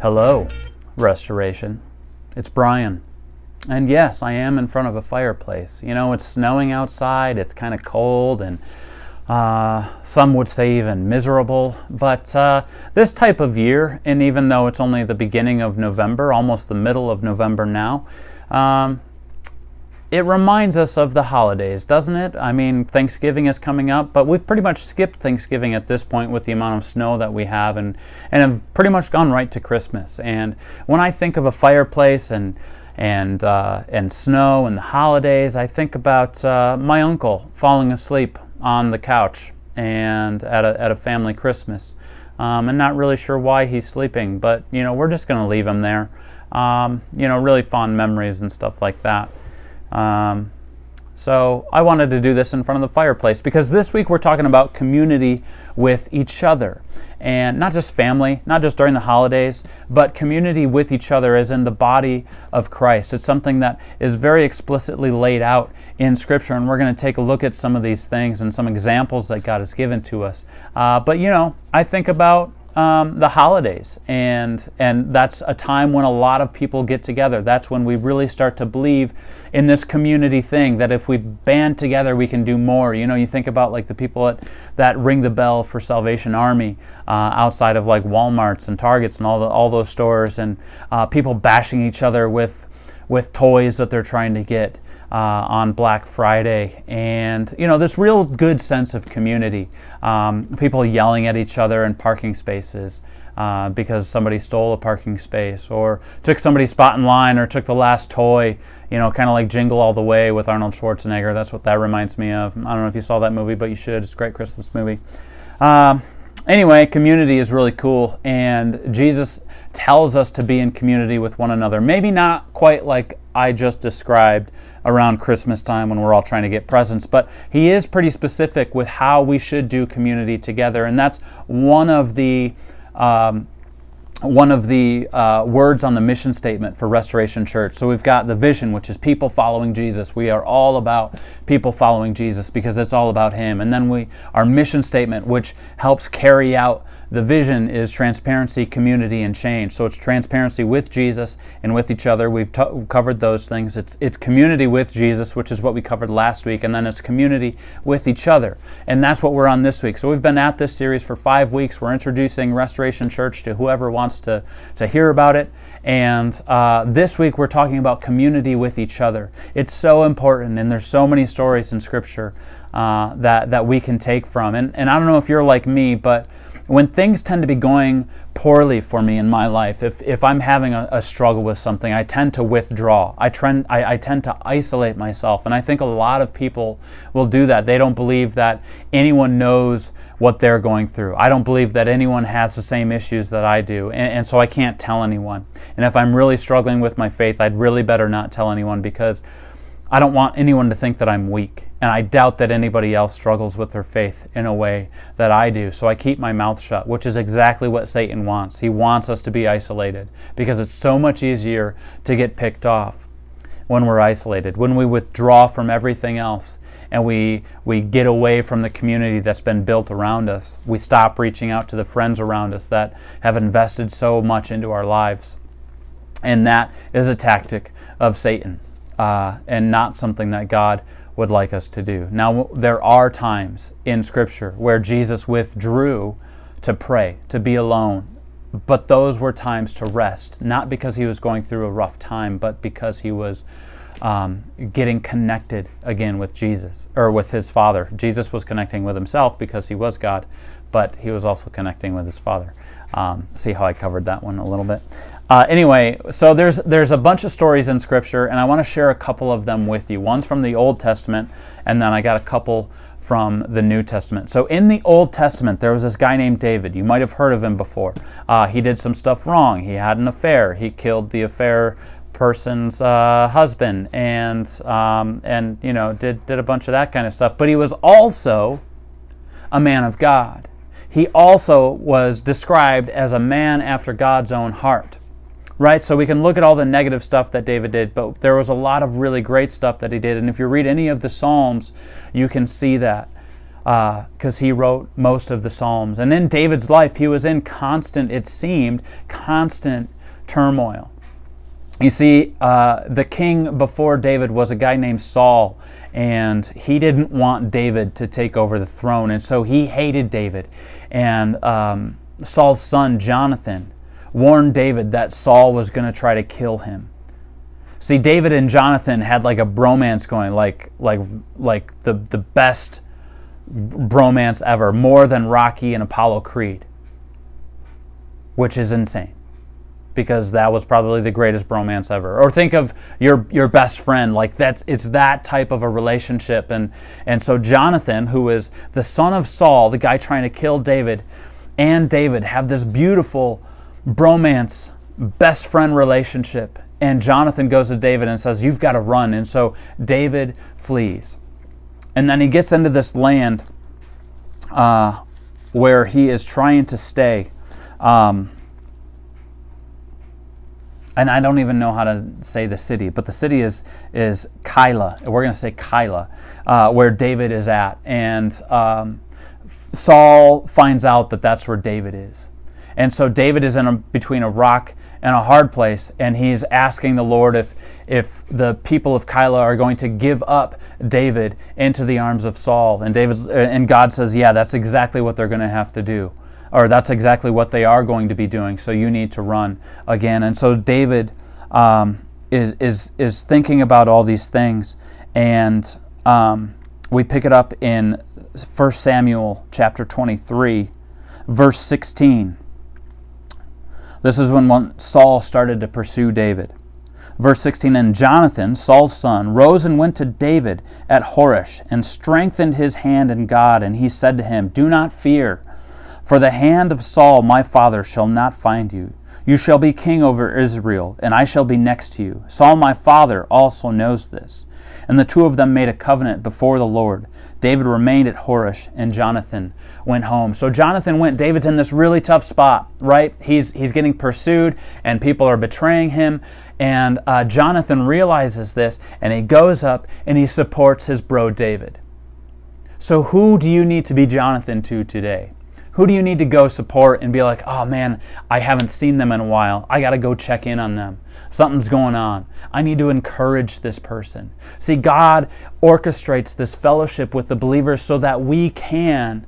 Hello, Restoration. It's Brian. And yes, I am in front of a fireplace. You know, it's snowing outside, it's kind of cold, and uh, some would say even miserable. But uh, this type of year, and even though it's only the beginning of November, almost the middle of November now, um, it reminds us of the holidays, doesn't it? I mean, Thanksgiving is coming up, but we've pretty much skipped Thanksgiving at this point with the amount of snow that we have and, and have pretty much gone right to Christmas. And when I think of a fireplace and and uh, and snow and the holidays, I think about uh, my uncle falling asleep on the couch and at a, at a family Christmas. Um, and not really sure why he's sleeping, but you know, we're just going to leave him there. Um, you know, really fond memories and stuff like that. Um, so I wanted to do this in front of the fireplace because this week we're talking about community with each other. And not just family, not just during the holidays, but community with each other as in the body of Christ. It's something that is very explicitly laid out in Scripture, and we're going to take a look at some of these things and some examples that God has given to us. Uh, but you know, I think about um, the holidays, and and that's a time when a lot of people get together. That's when we really start to believe in this community thing. That if we band together, we can do more. You know, you think about like the people at, that ring the bell for Salvation Army uh, outside of like WalMarts and Targets and all the, all those stores, and uh, people bashing each other with with toys that they're trying to get uh, on Black Friday, and you know this real good sense of community. Um, people yelling at each other in parking spaces uh, because somebody stole a parking space, or took somebody's spot in line, or took the last toy. You know, kind of like Jingle All the Way with Arnold Schwarzenegger. That's what that reminds me of. I don't know if you saw that movie, but you should. It's a great Christmas movie. Um, anyway, community is really cool, and Jesus tells us to be in community with one another. Maybe not quite like I just described, around Christmas time when we're all trying to get presents. But he is pretty specific with how we should do community together, and that's one of the um, one of the uh, words on the mission statement for Restoration Church. So we've got the vision, which is people following Jesus. We are all about people following Jesus because it's all about Him. And then we our mission statement, which helps carry out the vision is transparency, community, and change. So it's transparency with Jesus and with each other. We've t- covered those things. It's, it's community with Jesus, which is what we covered last week, and then it's community with each other. And that's what we're on this week. So we've been at this series for five weeks. We're introducing Restoration Church to whoever wants to, to hear about it. And uh, this week we're talking about community with each other. It's so important, and there's so many stories in Scripture uh, that, that we can take from. And, and I don't know if you're like me, but when things tend to be going poorly for me in my life, if, if I'm having a, a struggle with something, I tend to withdraw. I, trend, I, I tend to isolate myself. And I think a lot of people will do that. They don't believe that anyone knows what they're going through. I don't believe that anyone has the same issues that I do. And, and so I can't tell anyone. And if I'm really struggling with my faith, I'd really better not tell anyone because I don't want anyone to think that I'm weak. And I doubt that anybody else struggles with their faith in a way that I do. So I keep my mouth shut, which is exactly what Satan wants. He wants us to be isolated because it's so much easier to get picked off when we're isolated, when we withdraw from everything else and we, we get away from the community that's been built around us. We stop reaching out to the friends around us that have invested so much into our lives. And that is a tactic of Satan uh, and not something that God would like us to do. Now, there are times in Scripture where Jesus withdrew to pray, to be alone, but those were times to rest, not because he was going through a rough time, but because he was um, getting connected again with Jesus or with his Father. Jesus was connecting with himself because he was God, but he was also connecting with his Father. Um, see how I covered that one a little bit. Uh, anyway, so there's there's a bunch of stories in Scripture, and I want to share a couple of them with you. One's from the Old Testament, and then I got a couple from the New Testament. So in the Old Testament, there was this guy named David. You might have heard of him before. Uh, he did some stuff wrong. He had an affair. He killed the affair person's uh, husband, and um, and you know did did a bunch of that kind of stuff. But he was also a man of God. He also was described as a man after God's own heart right? So we can look at all the negative stuff that David did, but there was a lot of really great stuff that he did. And if you read any of the Psalms, you can see that. because uh, he wrote most of the Psalms. And in David's life, he was in constant, it seemed, constant turmoil. You see, uh, the king before David was a guy named Saul, and he didn't want David to take over the throne, and so he hated David. And um, Saul's son, Jonathan, warned David that Saul was going to try to kill him. See, David and Jonathan had like a bromance going, like like like the the best bromance ever, more than Rocky and Apollo Creed, which is insane because that was probably the greatest bromance ever. Or think of your your best friend, like that's it's that type of a relationship. And and so Jonathan, who is the son of Saul, the guy trying to kill David, and David have this beautiful bromance, best friend relationship. And Jonathan goes to David and says, You've got to run. And so David flees. And then he gets into this land uh, where he is trying to stay. Um, and I don't even know how to say the city, but the city is is Keilah. We're going to say Keilah, uh, where David is at, and um, Saul finds out that that's where David is, and so David is in a, between a rock and a hard place, and he's asking the Lord if if the people of Keilah are going to give up David into the arms of Saul, and David and God says, yeah, that's exactly what they're going to have to do or that's exactly what they are going to be doing. So you need to run again. And so David um, is is is thinking about all these things, and um, we pick it up in 1 Samuel chapter 23, verse 16. This is when Saul started to pursue David. Verse 16 And Jonathan, Saul's son, rose and went to David at Horesh and strengthened his hand in God. And he said to him, Do not fear. For the hand of Saul my father shall not find you. You shall be king over Israel, and I shall be next to you. Saul my father also knows this. And the two of them made a covenant before the Lord. David remained at Horesh, and Jonathan went home. So Jonathan went. David's in this really tough spot, right? He's he's getting pursued, and people are betraying him. And uh, Jonathan realizes this, and he goes up and he supports his bro David. So who do you need to be Jonathan to today? Who do you need to go support and be like, oh man, I haven't seen them in a while. I got to go check in on them. Something's going on. I need to encourage this person. See, God orchestrates this fellowship with the believers so that we can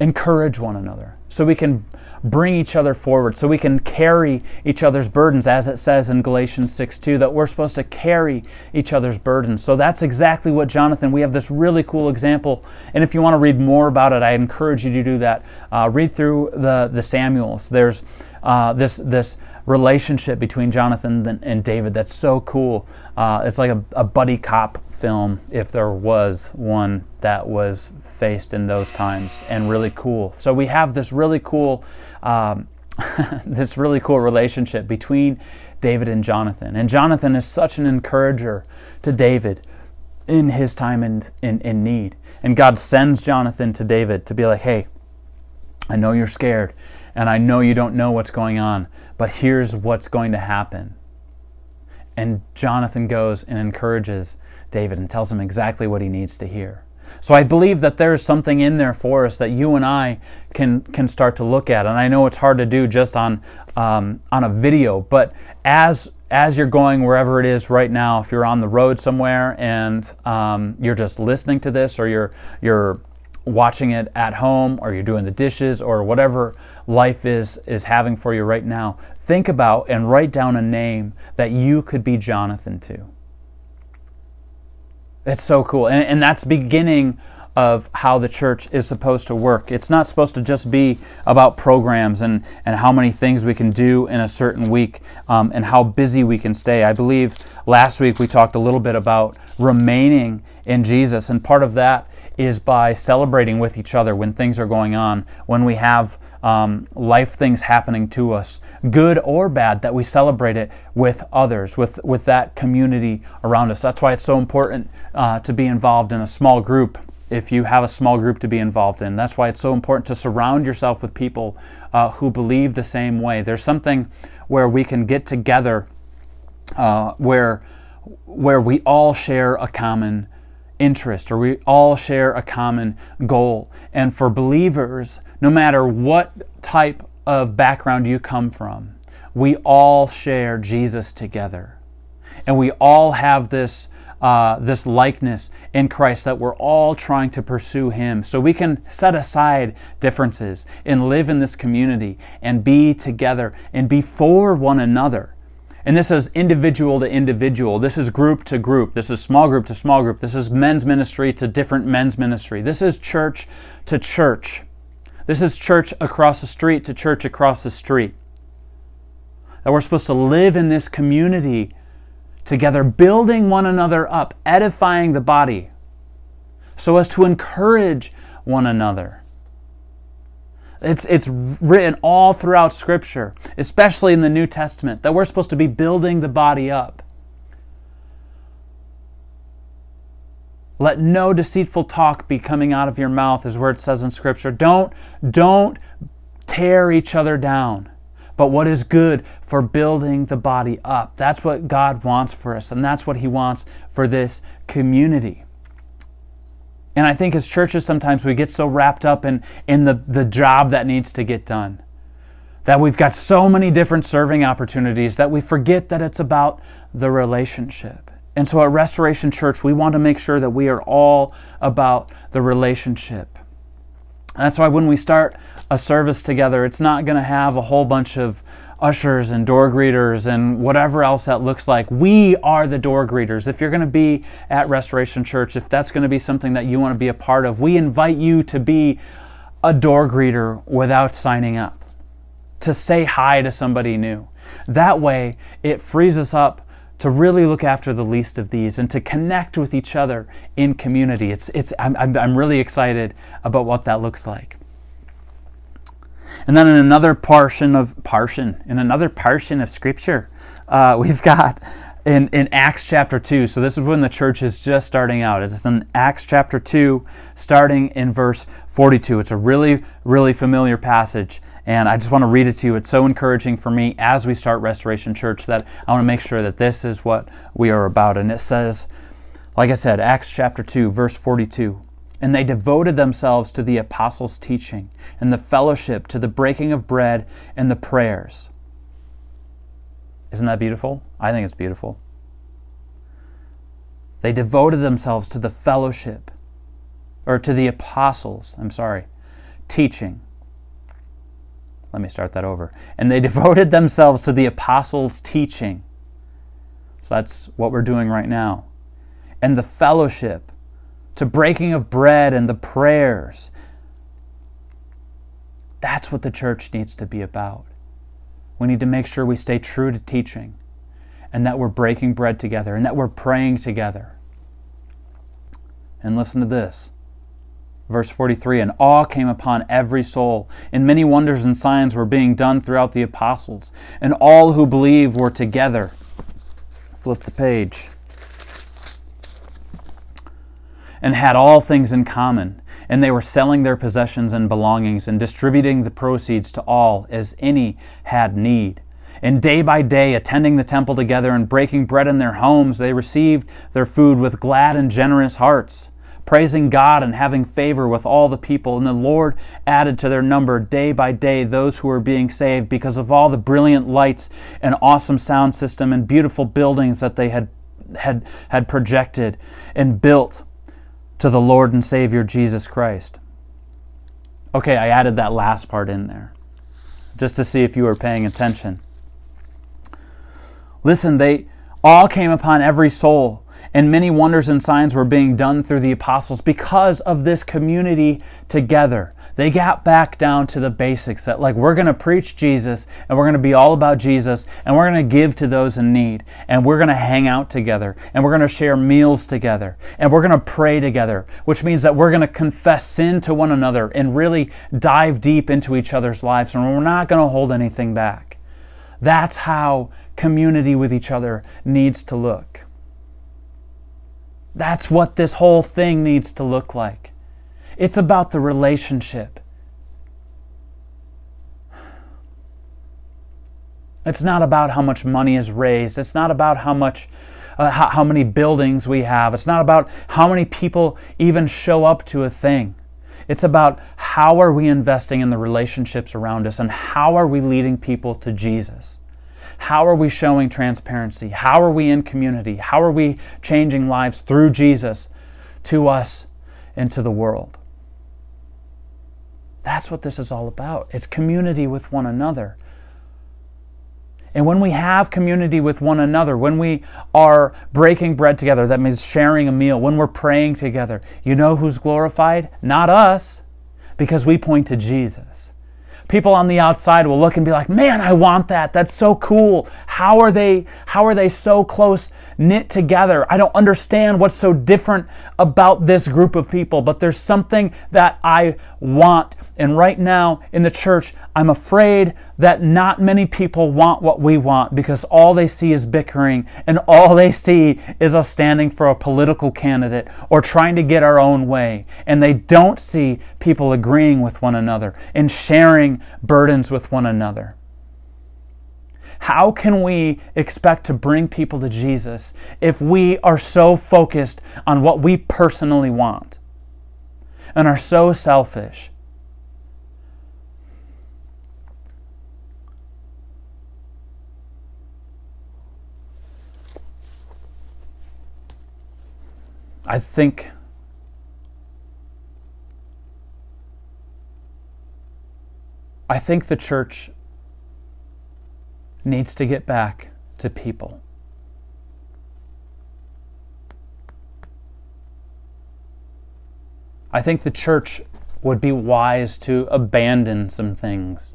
encourage one another, so we can bring each other forward so we can carry each other's burdens, as it says in Galatians 6 2, that we're supposed to carry each other's burdens. So that's exactly what Jonathan, we have this really cool example. And if you want to read more about it, I encourage you to do that. Uh, read through the, the Samuels. There's uh, this, this relationship between Jonathan and David that's so cool. Uh, it's like a, a buddy cop film, if there was one that was faced in those times, and really cool. So we have this really cool, um, this really cool relationship between David and Jonathan. And Jonathan is such an encourager to David in his time in, in, in need. And God sends Jonathan to David to be like, hey, I know you're scared, and I know you don't know what's going on, but here's what's going to happen. And Jonathan goes and encourages David and tells him exactly what he needs to hear. So I believe that there's something in there for us that you and I can can start to look at. And I know it's hard to do just on um, on a video, but as as you're going wherever it is right now, if you're on the road somewhere and um, you're just listening to this, or you're you're watching it at home, or you're doing the dishes, or whatever life is is having for you right now, think about and write down a name that you could be Jonathan to. It's so cool. And, and that's beginning of how the church is supposed to work. It's not supposed to just be about programs and, and how many things we can do in a certain week um, and how busy we can stay. I believe last week we talked a little bit about remaining in Jesus, and part of that is by celebrating with each other when things are going on, when we have um, life things happening to us, good or bad, that we celebrate it with others, with, with that community around us. That's why it's so important uh, to be involved in a small group if you have a small group to be involved in. That's why it's so important to surround yourself with people uh, who believe the same way. There's something where we can get together uh, where, where we all share a common interest or we all share a common goal. And for believers, no matter what type of background you come from, we all share Jesus together. And we all have this, uh, this likeness in Christ that we're all trying to pursue Him. So we can set aside differences and live in this community and be together and be for one another. And this is individual to individual. This is group to group. This is small group to small group. This is men's ministry to different men's ministry. This is church to church. This is church across the street to church across the street. That we're supposed to live in this community together, building one another up, edifying the body, so as to encourage one another. It's, it's written all throughout Scripture, especially in the New Testament, that we're supposed to be building the body up. Let no deceitful talk be coming out of your mouth, is where it says in Scripture. Don't, don't tear each other down, but what is good for building the body up. That's what God wants for us, and that's what He wants for this community. And I think as churches, sometimes we get so wrapped up in, in the, the job that needs to get done. That we've got so many different serving opportunities that we forget that it's about the relationship. And so at Restoration Church, we want to make sure that we are all about the relationship. that's why when we start a service together, it's not going to have a whole bunch of ushers and door greeters and whatever else that looks like. We are the door greeters. If you're going to be at Restoration Church, if that's going to be something that you want to be a part of, we invite you to be a door greeter without signing up, to say hi to somebody new. That way, it frees us up to really look after the least of these and to connect with each other in community. It's, it's, I'm, I'm really excited about what that looks like. And then in another portion of portion, in another portion of Scripture, uh, we've got in, in Acts chapter 2. So this is when the church is just starting out. It's in Acts chapter 2, starting in verse 42. It's a really, really familiar passage. And I just want to read it to you. It's so encouraging for me as we start Restoration Church that I want to make sure that this is what we are about. And it says, like I said, Acts chapter 2, verse 42. And they devoted themselves to the apostles' teaching and the fellowship, to the breaking of bread and the prayers. Isn't that beautiful? I think it's beautiful. They devoted themselves to the fellowship, or to the apostles, I'm sorry, teaching. Let me start that over. And they devoted themselves to the apostles' teaching. So that's what we're doing right now. And the fellowship to breaking of bread and the prayers. That's what the church needs to be about. We need to make sure we stay true to teaching and that we're breaking bread together and that we're praying together. And listen to this. Verse 43 And awe came upon every soul, and many wonders and signs were being done throughout the apostles, and all who believed were together. Flip the page and had all things in common. And they were selling their possessions and belongings and distributing the proceeds to all as any had need. And day by day, attending the temple together and breaking bread in their homes, they received their food with glad and generous hearts, praising God and having favor with all the people. And the Lord added to their number day by day those who were being saved because of all the brilliant lights and awesome sound system and beautiful buildings that they had, had, had projected and built to the Lord and Savior Jesus Christ. Okay, I added that last part in there just to see if you were paying attention. Listen, they all came upon every soul and many wonders and signs were being done through the apostles because of this community together. They got back down to the basics that, like, we're going to preach Jesus and we're going to be all about Jesus and we're going to give to those in need and we're going to hang out together and we're going to share meals together and we're going to pray together, which means that we're going to confess sin to one another and really dive deep into each other's lives and we're not going to hold anything back. That's how community with each other needs to look. That's what this whole thing needs to look like. It's about the relationship. It's not about how much money is raised. It's not about how much uh, how, how many buildings we have. It's not about how many people even show up to a thing. It's about how are we investing in the relationships around us and how are we leading people to Jesus? How are we showing transparency? How are we in community? How are we changing lives through Jesus to us and to the world? That's what this is all about. It's community with one another. And when we have community with one another, when we are breaking bread together, that means sharing a meal, when we're praying together, you know who's glorified? Not us, because we point to Jesus. People on the outside will look and be like, "Man, I want that. That's so cool. How are they how are they so close knit together? I don't understand what's so different about this group of people, but there's something that I want and right now in the church, I'm afraid that not many people want what we want because all they see is bickering and all they see is us standing for a political candidate or trying to get our own way. And they don't see people agreeing with one another and sharing burdens with one another. How can we expect to bring people to Jesus if we are so focused on what we personally want and are so selfish? I think I think the church needs to get back to people. I think the church would be wise to abandon some things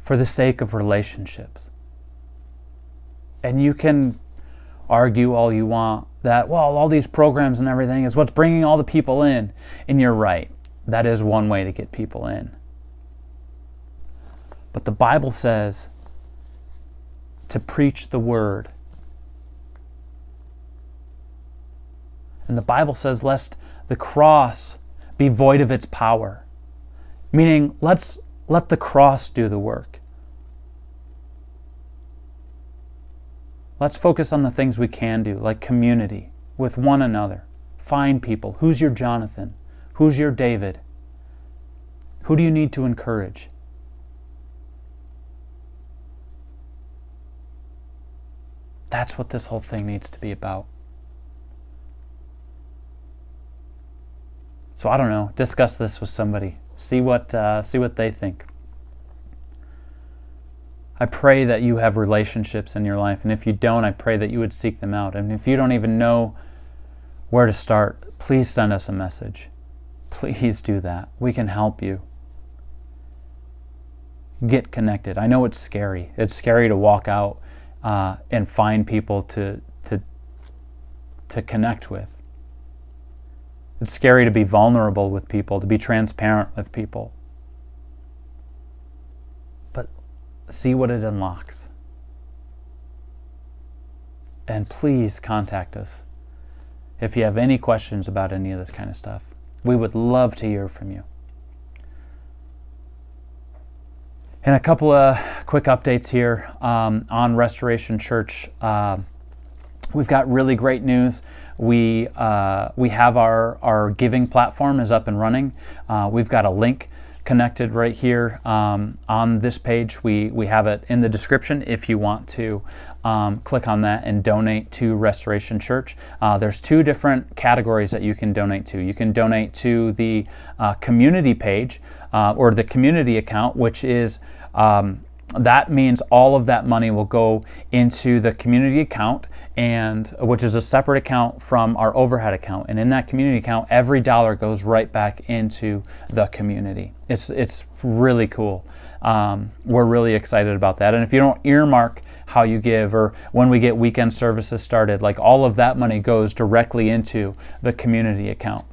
for the sake of relationships. And you can argue all you want that, well, all these programs and everything is what's bringing all the people in. And you're right. That is one way to get people in. But the Bible says to preach the word. And the Bible says, lest the cross be void of its power. Meaning, let's let the cross do the work. Let's focus on the things we can do, like community with one another. Find people. Who's your Jonathan? Who's your David? Who do you need to encourage? That's what this whole thing needs to be about. So I don't know. Discuss this with somebody. See what uh, see what they think. I pray that you have relationships in your life. And if you don't, I pray that you would seek them out. And if you don't even know where to start, please send us a message. Please do that. We can help you. Get connected. I know it's scary. It's scary to walk out uh, and find people to, to, to connect with. It's scary to be vulnerable with people, to be transparent with people. But see what it unlocks. And please contact us if you have any questions about any of this kind of stuff. We would love to hear from you. And a couple of quick updates here um, on Restoration Church. Uh, we've got really great news. We uh, we have our our giving platform is up and running. Uh, we've got a link connected right here um, on this page. We, we have it in the description if you want to um, click on that and donate to Restoration Church. Uh, there's two different categories that you can donate to. You can donate to the uh, community page uh, or the community account, which is um, that means all of that money will go into the community account and which is a separate account from our overhead account. And in that community account every dollar goes right back into the community. It's it's really cool. Um, we're really excited about that. And if you don't earmark how you give or when we get weekend services started like all of that money goes directly into the community account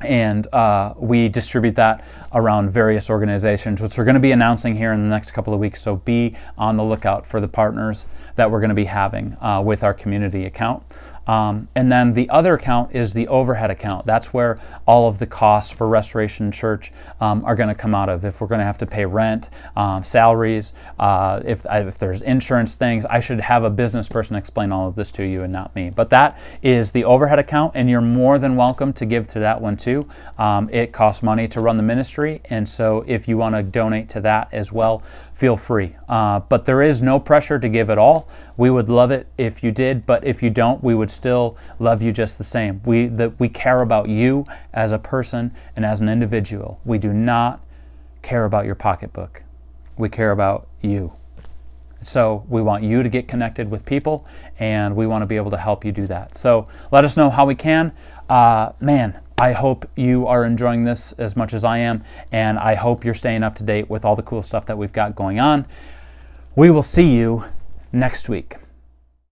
and uh, we distribute that around various organizations, which we're going to be announcing here in the next couple of weeks. So be on the lookout for the partners that we're going to be having uh, with our community account. Um, and then the other account is the overhead account. That's where all of the costs for Restoration Church um, are going to come out of. If we're going to have to pay rent, um, salaries, uh, if, if there's insurance things, I should have a business person explain all of this to you and not me. But that is the overhead account, and you're more than welcome to give to that one too. Um, it costs money to run the ministry, and so if you want to donate to that as well, feel free. Uh, but there is no pressure to give at all. We would love it if you did, but if you don't, we would still love you just the same. We that we care about you as a person and as an individual. We do not care about your pocketbook. We care about you. So we want you to get connected with people, and we want to be able to help you do that. So let us know how we can. Uh, man, I hope you are enjoying this as much as I am, and I hope you're staying up to date with all the cool stuff that we've got going on. We will see you next week.